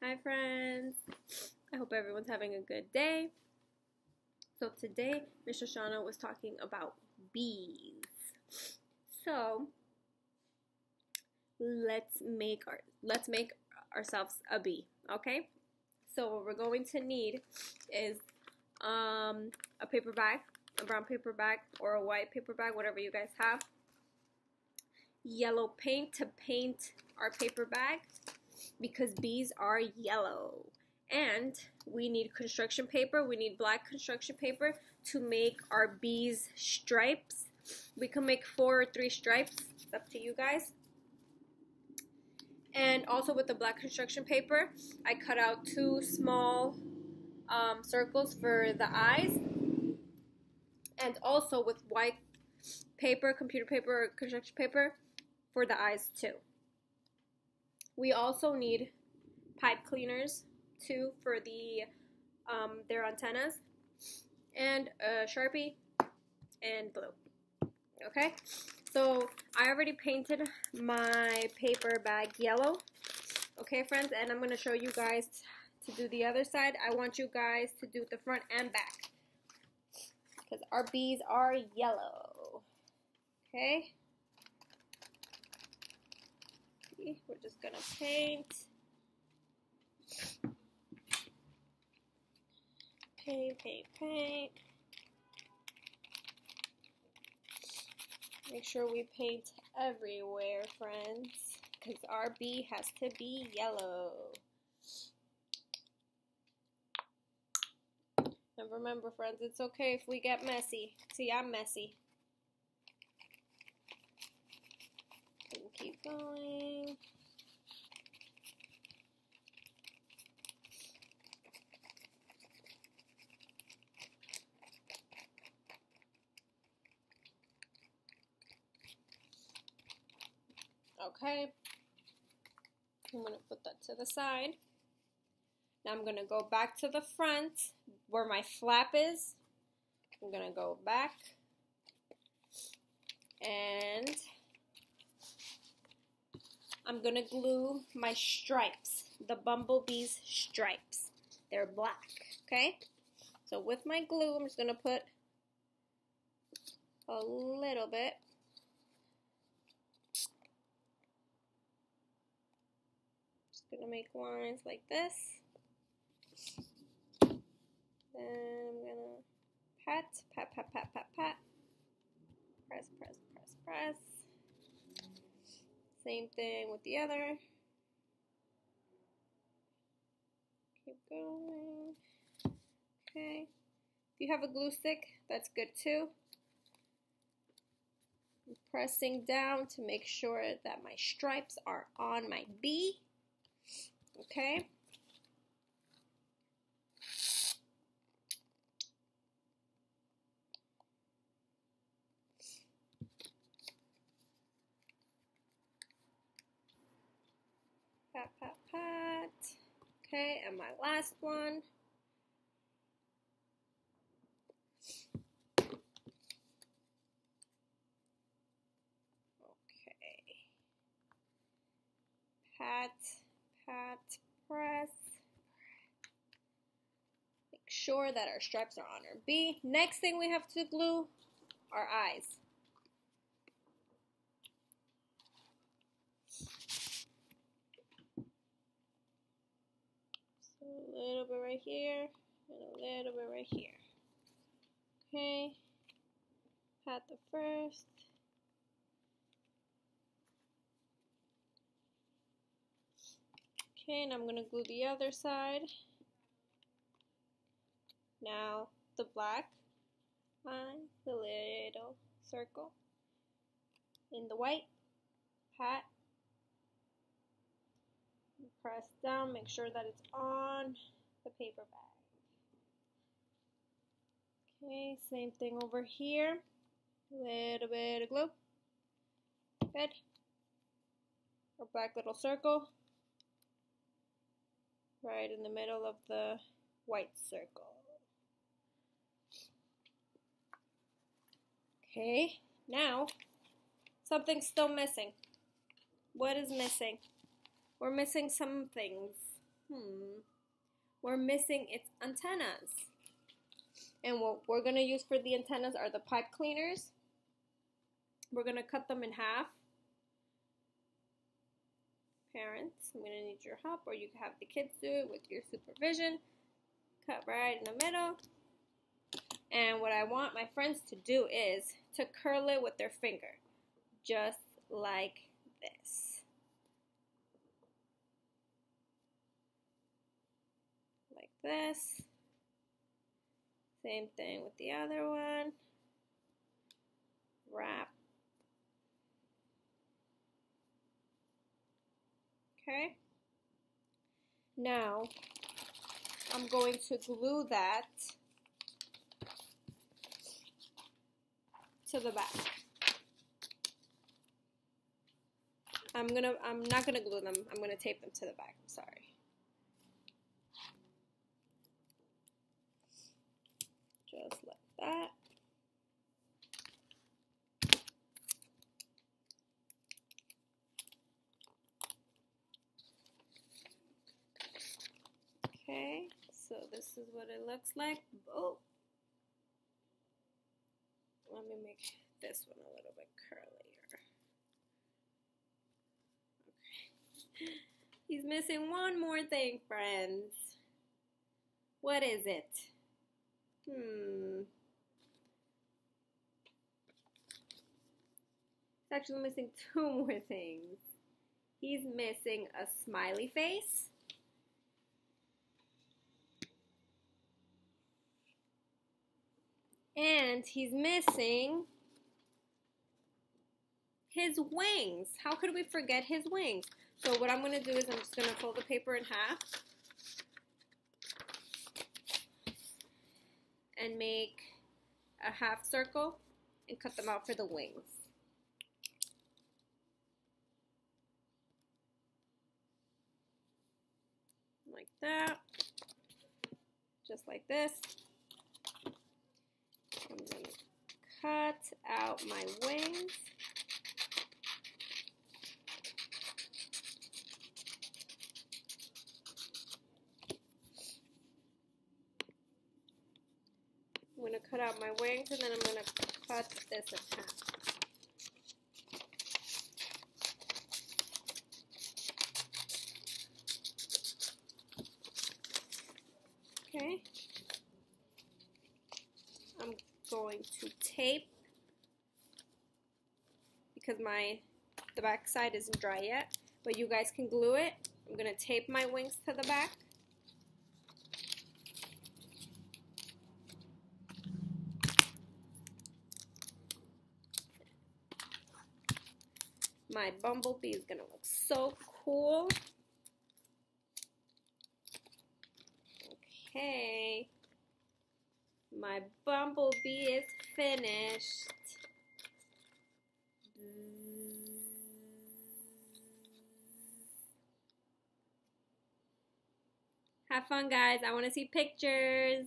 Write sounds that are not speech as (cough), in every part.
Hi, friends. I hope everyone's having a good day. So, today, Miss Shoshana was talking about bees. So, let's make our let's make ourselves a bee, okay? So, what we're going to need is um, a paper bag, a brown paper bag, or a white paper bag, whatever you guys have. Yellow paint to paint our paper bag because bees are yellow. And we need construction paper. We need black construction paper to make our bees stripes. We can make four or three stripes. It's up to you guys. And also with the black construction paper, I cut out two small um, circles for the eyes. And also with white paper, computer paper, or construction paper for the eyes too. We also need pipe cleaners too for the um, their antennas and a sharpie and glue. Okay, so I already painted my paper bag yellow. Okay, friends, and I'm gonna show you guys to do the other side. I want you guys to do the front and back because our bees are yellow. Okay. We're just gonna paint. Paint, paint, paint. Make sure we paint everywhere, friends, because our bee has to be yellow. And remember, friends, it's okay if we get messy. See, I'm messy. keep going. Okay, I'm going to put that to the side. Now I'm going to go back to the front where my flap is. I'm going to go back and I'm going to glue my stripes, the bumblebee's stripes. They're black, okay? So with my glue, I'm just going to put a little bit. Just to make lines like this. Then I'm to pat, pat, pat, pat, pat, pat. Press, press, press, press. Same thing with the other. Keep going. Okay. If you have a glue stick, that's good too. I'm pressing down to make sure that my stripes are on my bee. Okay. pat, pat, pat. Okay, and my last one. Okay. Pat, pat, press. Make sure that our stripes are on our bee. Next thing we have to glue, our eyes. a little bit right here, and a little bit right here. Okay, pat the first. Okay, and I'm going to glue the other side. Now the black line, the little circle. In the white, pat press down, make sure that it's on the paper bag. Okay, same thing over here. A little bit of glue. Good. Our black little circle. Right in the middle of the white circle. Okay, now something's still missing. What is missing? We're missing some things. Hmm. We're missing its antennas. And what we're going to use for the antennas are the pipe cleaners. We're going to cut them in half. Parents, I'm going to need your help, or you can have the kids do it with your supervision. Cut right in the middle. And what I want my friends to do is to curl it with their finger, just like this. Like this. Same thing with the other one. Wrap. Okay. Now, I'm going to glue that to the back. I'm gonna, I'm not gonna glue them. I'm gonna tape them to the back. I'm sorry. Just like that. Okay, so this is what it looks like. Oh, let me make this one a little bit curlier. Okay. He's missing one more thing, friends. What is it? Hmm. He's actually missing (laughs) two more things. He's missing a smiley face. And he's missing his wings. How could we forget his wings? So what I'm going to do is I'm just going to fold the paper in half. And make a half circle and cut them out for the wings. Like that. Just like this. I'm going to cut out my wings. I'm going to cut out my wings and then I'm going to cut this in half. Okay. I'm going to tape because my the back side isn't dry yet, but you guys can glue it. I'm going to tape my wings to the back. My bumblebee is going to look so cool. Okay. My bumblebee is finished. Have fun, guys. I want to see pictures.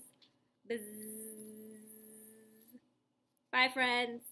Bye, friends.